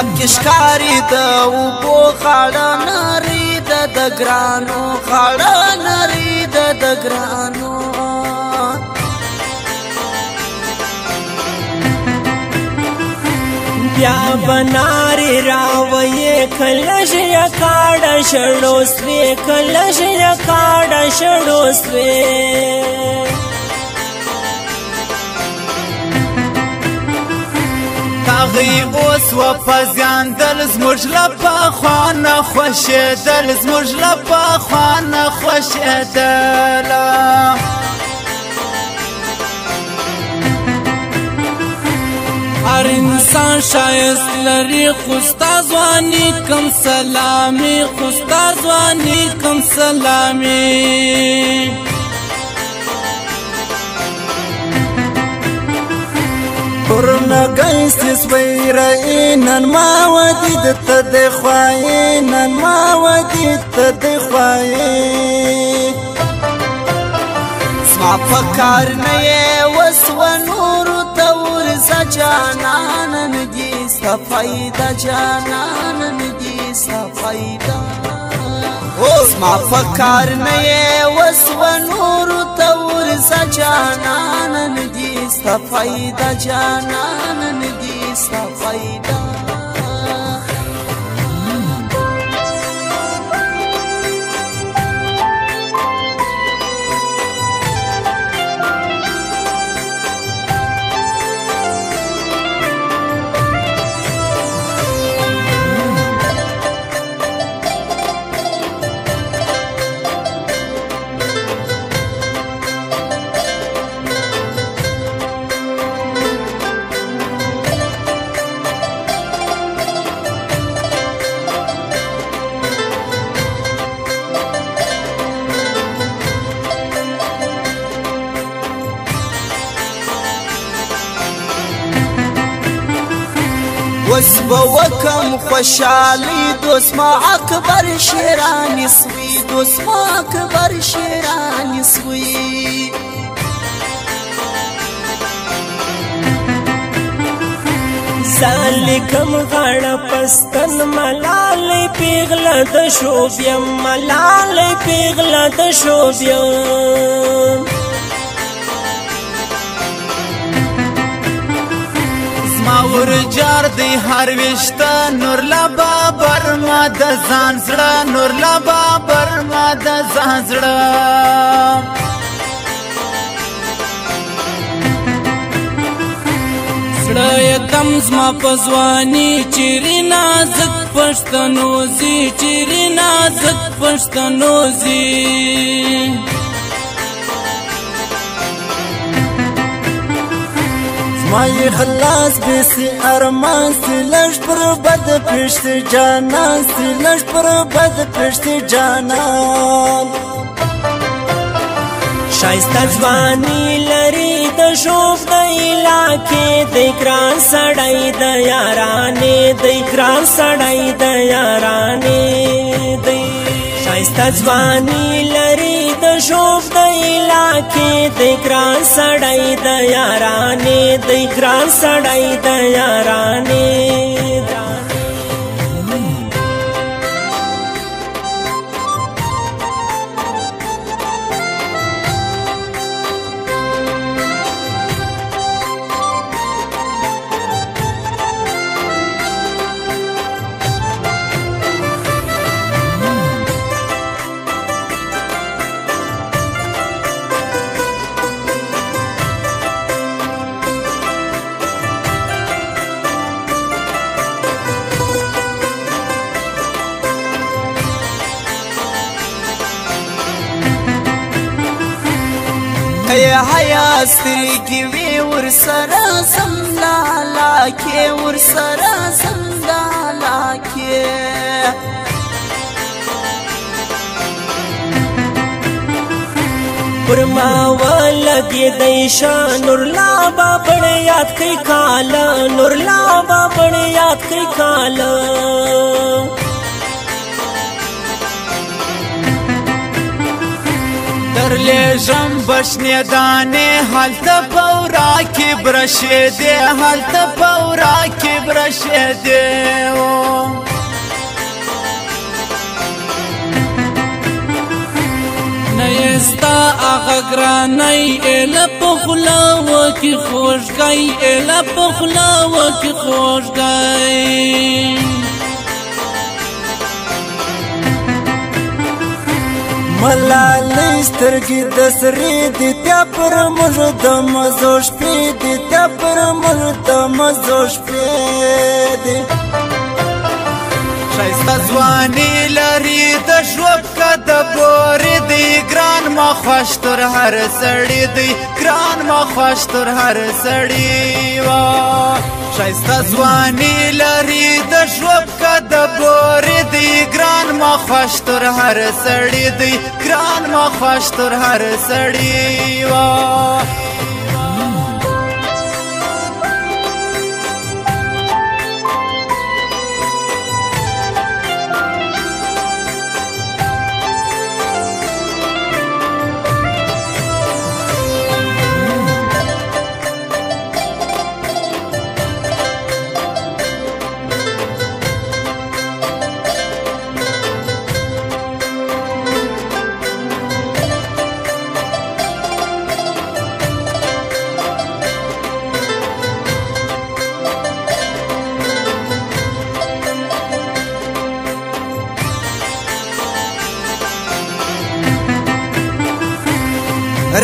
پکې ښکاری دا او په خړه نری د دګرانو خړه نری د دګرانو بیا بناری راوی کلش یا کاڑ شڑو سوی کلش یا کاڑ شڑو سوی هغوی اوس و پزیاندل زموږ لپاره خوانه خوشېدل زموږ لپاره خوانه خوشېدل هر انسان شایست لري خوستا ځواني کم سلامي خوستا ځواني کم سلامي ورنا گایستس ویرای نن ما ودی د تد خوای نن ما ودی تد خوای سما فکر نه وس و نور تور سجانان ندی صفای د جانان ندی صفای د سما فکر نه وس و نور تور سجانان ندی فائدہ جانان دی سا فائدہ به وکم خوشالی دوست ما اکبر شیرانی سوی دوست ما اکبر شیرانی سوی زالیکم غړ پستن ملال پیغله د شوبیم ملال پیغله د شوبیم ماور جار دی هر وشتا نور لا بابر ما د ځان زړه نور لا بابر ما د ځان زړه زړه دم زما پزوانی چیرې نازک پښتنو زی چیرې نازک پښتنو زی ما یې خلاص بیسی ارمان سی لش پر بد پشتی جانان سی لش پر بد پشتی جانان شایسته ځواني لري د شوف د علاقې د ګران سړی د یارانې د ګران سړی د یارانې د شایسته ځواني لري د شوف د کې د ګران سړی د یارانه د ګران سړی د یارانه ای حیا سترګې وی ور سره سم لالا کې ور سره سم لالا کې پر ما ولګي د شان نور لا بابړ یاد کوي کال نور لا بابړ یاد کوي کال در لېږم بشنې دانې هلته په ورا کې برشې دی هلته په ورا کې برشې دی ستا هغه ګرانۍ اله په خوله وکې خوږګۍ اله په خوله وکې خوږګۍ ملالې سترګې د سرې دي بیا پر موږ د مزو شپې دي بیا پر موږ د مزو شپې دي شایسته ځواني لري د ژوند کا د بورې دی ګران ما خوش تر هر سړی دی ګران ما خوش تر هر سړی وا شایسته ځواني لري د ژوند کا د بورې دی ګران ما خوش تر هر سړی دی ګران ما خوش تر هر سړی وا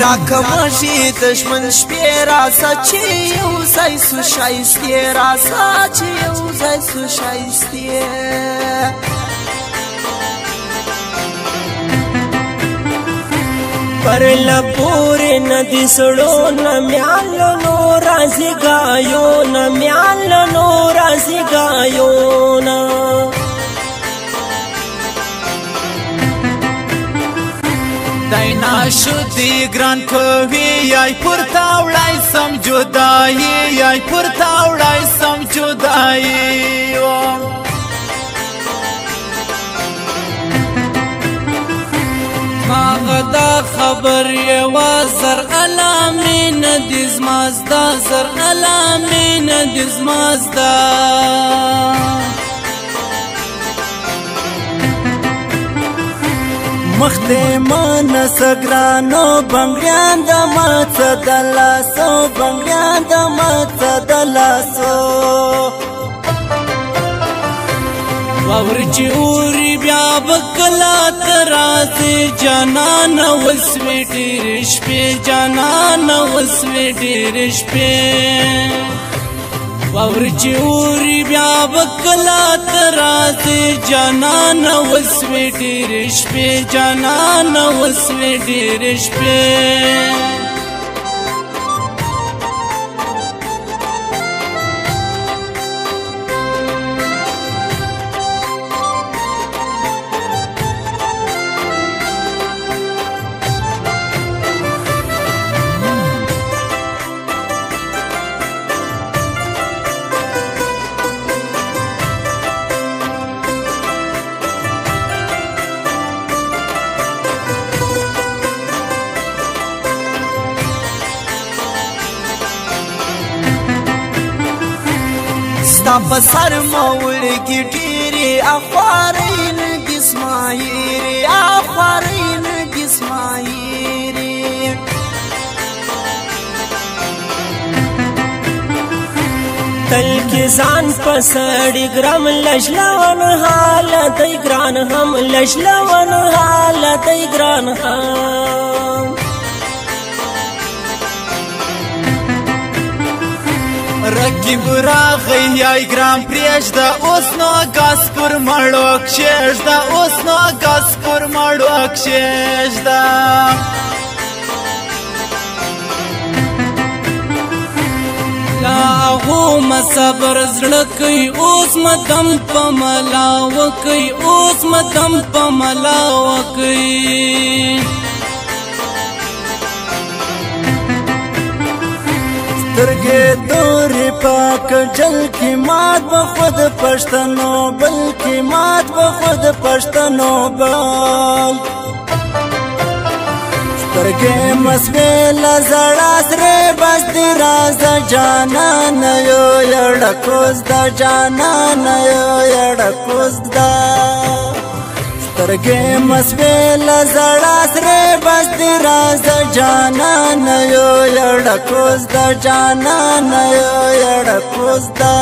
راکم شي دشمن شپې را سچي یو ځای سو شایسته را سچي یو ځای سو شایسته پر لپور ندی سړو نمیال نو راځي گایو نمیال نو راځي گایو نا دای ناشو دی ګران کوي یای پورته وړای سم جدای یای پورته وړای سم جدای دا خبر یوا زر علامین دز مازدا زر علامین دز مازدا مخته مان سګرانو بنګیان د مات د لاسو بنګیان د مات د لاسو باور چې اوري بیا بکلا تراز جانان وسوي ډیر شپې جانان وسوي ډیر شپې واور چې اوري بیا وکلا ترازه جانان وسوي ډېر شپې جانان وسوي ډېر شپې ستا په سر موړ کی ډیره اخوارین اسماعیل اخوارین اسماعیل تل کې ځان پسړی ګرام لښلون حالت ګران هم لښلون حالت ګران هم رقیب راغی یای ګرام پریږده اوس نو غاس پر مړو کښېږده اوس نو غاس پر مړو کښېږده هو ما صبر زړه کوي اوس مدم په ملا وکي اوس مدم په ملا وکي سترګې تورې پاک جل کې مات به خود پښتنو بلکې مات به خود پښتنو بل سترګې مسوي لزړا سره بس دی راز جانا نه یو یړ کوز دا جانا نه یو یړ کوز دا سترګې مسبې لزړا سره بس دې راز جانا نه یو یړ کوز د جانا نه یو یړ کوز دا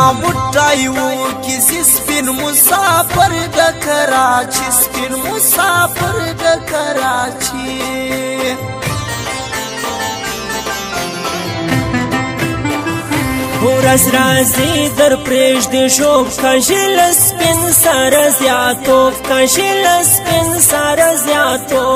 محمود ډایو کې سپین مسافر د کراچي سپین مسافر د کراچي ورس رازی در پریش دی شوب کشل سپین سار زیاتو کشل سپین سار زیاتو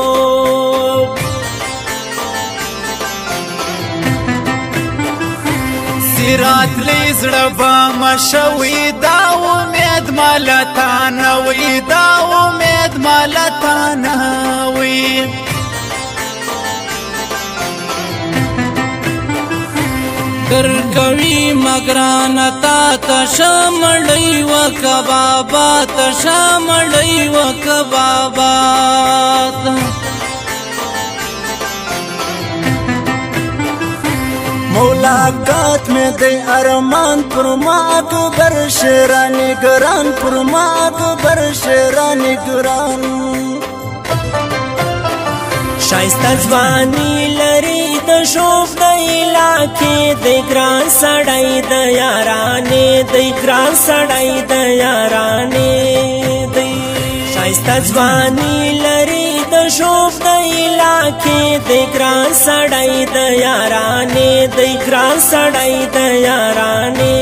چې راتلې زړه به مشوي دا امید مالتا نه وي دا امید مالتا نه وي در کوي مگران تا تشمړی وکبابا تشمړی وکبابا ملاقات میں دی ارمان پر ما اکبر شیرانی گران پر ما اکبر شیرانی گران شایسته ځواني لري د شوف د علاقې د ګران سړی د یارانې د ګران سړی د یارانې د شایسته ځواني لري شوب د علاقې د ګران سړی د یارانې د ګران سړی د یارانې